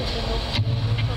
何?